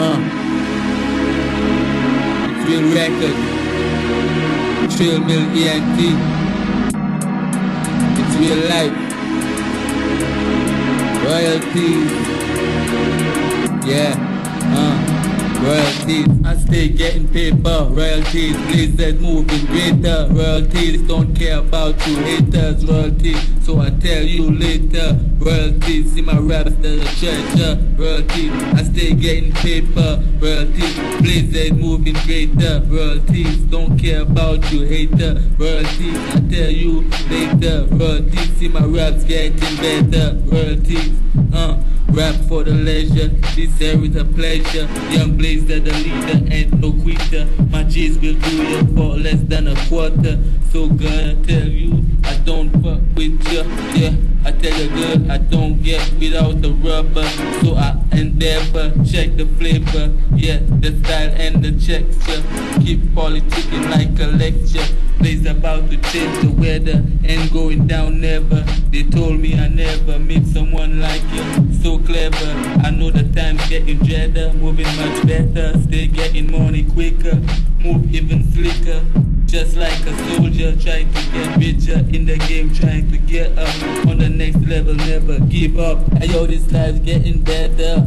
Uh. It's real record. Trill Mill ENT. It's real life. Royalties. Yeah. Royalties, I stay getting paper. Royalties, Blizzard moving greater. Royalties, don't care about you haters. Royalties, so I tell you later. Royalties, see my raps, there's a treasure. Royalties, I stay getting paper. Royalties, Blizzard moving greater. Royalties, don't care about you hater. Royalties, I tell you later. Royalties, see my raps getting better. Royalties, uh. Rap for the leisure, this here is a pleasure. Yung Blazer, the leader, ain't no quitter. My G's will do you for less than a quarter. So gonna tell you, I don't fuck with ya. Yeah, I tell you girl, I don't get without the rubber. So I endeavor, check the flavor. Yeah, the style and the texture. Keep politicking like a lecture. Place about to change the weather and going down never. They told me I never meet someone like you. So clever. I know the time's getting dreader. Moving much better. Stay getting money quicker. Move even slicker. Just like a soldier trying to get richer in the game, trying to get up on the next level. Never give up. I know this life's getting better.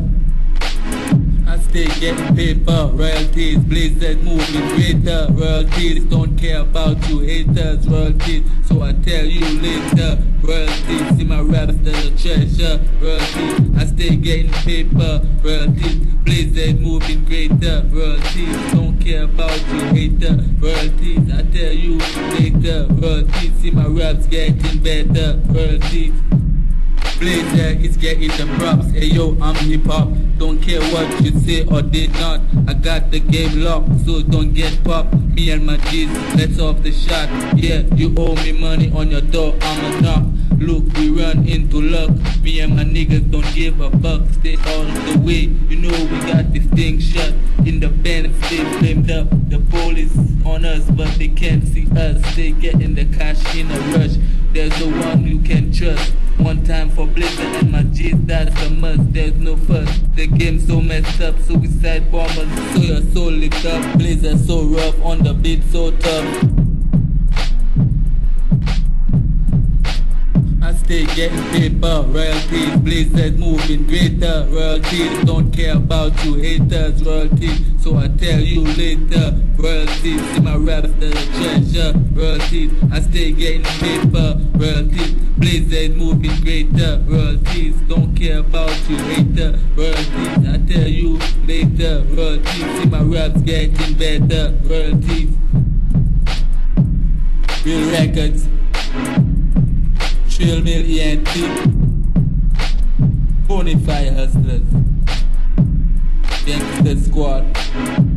Stay getting paper, royalties, Blizzard moving greater, royalties, don't care about you haters, royalties, so I tell you later, royalties, see my raps, there's a treasure, royalties, I stay getting paper, royalties, Blizzard moving greater, royalties, don't care about you hater, royalties, I tell you later, royalties, see my raps getting better, royalties. Blazer is getting the props. Hey yo, I'm hip hop. Don't care what you say or did not. I got the game locked, so don't get popped. Me and my G's, let's off the shot. Yeah, you owe me money on your door, I'ma knock. Look, we into luck. Me and my niggas don't give a fuck. Stay all the way. You know we got this thing shut. In the band, stay flamed up. The police on us, but they can't see us. They getting the cash in a rush. There's no one you can trust. One time for Blizzard and my G's, that's a must. There's no fuss. The game's so messed up, suicide bombers. So your soul lit up. Blizzard so rough, on the beat so tough. Stay getting paper, royalties, Blizzard moving greater, royalties, don't care about you haters, royalties, so I tell you later, royalties, see my raps, a treasure, royalties, I stay getting paper, royalties, Blizzard moving greater, royalties, don't care about you hater, royalties, I tell you later, royalties, see my raps getting better, royalties, real records. Trill Mill ENT Bonafide Hustlers. Gangster Squad